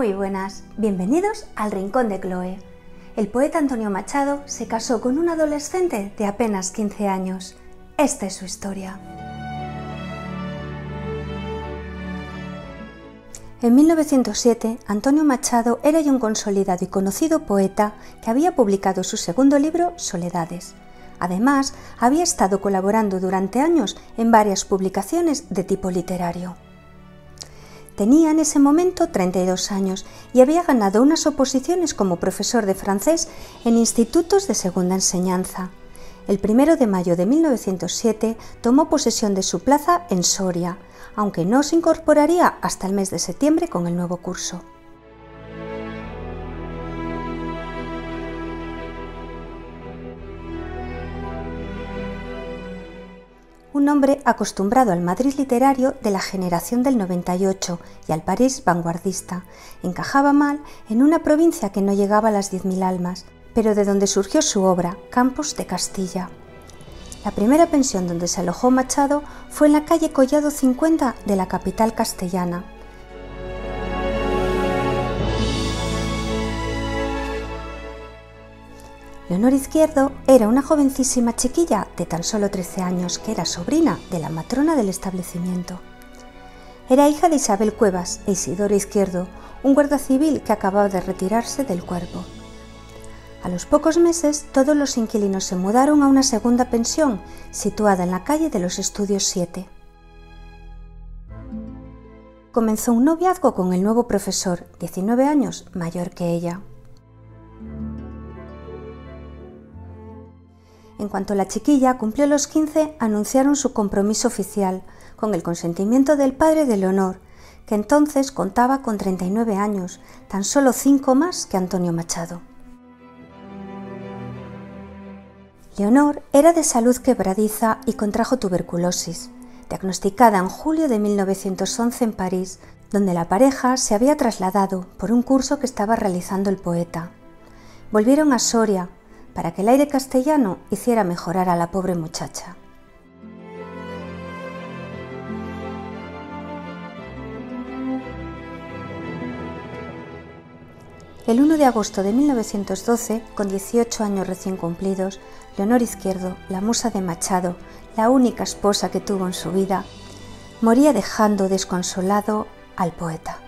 Muy buenas, bienvenidos al Rincón de Chloe. El poeta Antonio Machado se casó con una adolescente de apenas 15 años. Esta es su historia. En 1907, Antonio Machado era ya un consolidado y conocido poeta que había publicado su segundo libro, Soledades. Además, había estado colaborando durante años en varias publicaciones de tipo literario. Tenía en ese momento 32 años y había ganado unas oposiciones como profesor de francés en institutos de segunda enseñanza. El 1 de mayo de 1907 tomó posesión de su plaza en Soria, aunque no se incorporaría hasta el mes de septiembre con el nuevo curso. Un hombre acostumbrado al Madrid literario de la generación del 98 y al París vanguardista. Encajaba mal en una provincia que no llegaba a las 10.000 almas, pero de donde surgió su obra, Campos de Castilla. La primera pensión donde se alojó Machado fue en la calle Collado 50 de la capital castellana, Leonor Izquierdo era una jovencísima chiquilla de tan solo 13 años que era sobrina de la matrona del establecimiento. Era hija de Isabel Cuevas e Isidoro Izquierdo, un guardia civil que acababa de retirarse del cuerpo. A los pocos meses, todos los inquilinos se mudaron a una segunda pensión situada en la calle de los Estudios 7. Comenzó un noviazgo con el nuevo profesor, 19 años mayor que ella. En cuanto la chiquilla cumplió los 15, anunciaron su compromiso oficial, con el consentimiento del padre de Leonor, que entonces contaba con 39 años, tan solo cinco más que Antonio Machado. Leonor era de salud quebradiza y contrajo tuberculosis, diagnosticada en julio de 1911 en París, donde la pareja se había trasladado por un curso que estaba realizando el poeta. Volvieron a Soria, para que el aire castellano hiciera mejorar a la pobre muchacha. El 1 de agosto de 1912, con 18 años recién cumplidos, Leonor Izquierdo, la musa de Machado, la única esposa que tuvo en su vida, moría dejando desconsolado al poeta.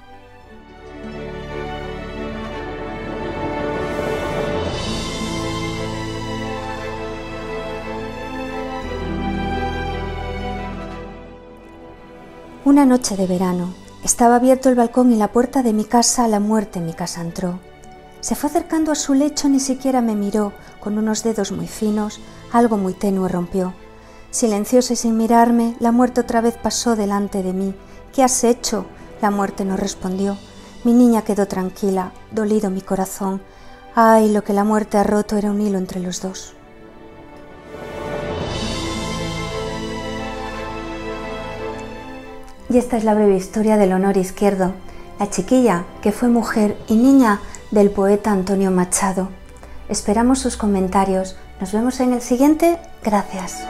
Una noche de verano, estaba abierto el balcón y la puerta de mi casa, la muerte mi casa entró. Se fue acercando a su lecho, ni siquiera me miró, con unos dedos muy finos, algo muy tenue rompió. Silenciosa y sin mirarme, la muerte otra vez pasó delante de mí. ¿Qué has hecho? La muerte no respondió. Mi niña quedó tranquila, dolido mi corazón. Ay, lo que la muerte ha roto era un hilo entre los dos. Y esta es la breve historia del honor izquierdo, la chiquilla que fue mujer y niña del poeta Antonio Machado. Esperamos sus comentarios. Nos vemos en el siguiente. Gracias.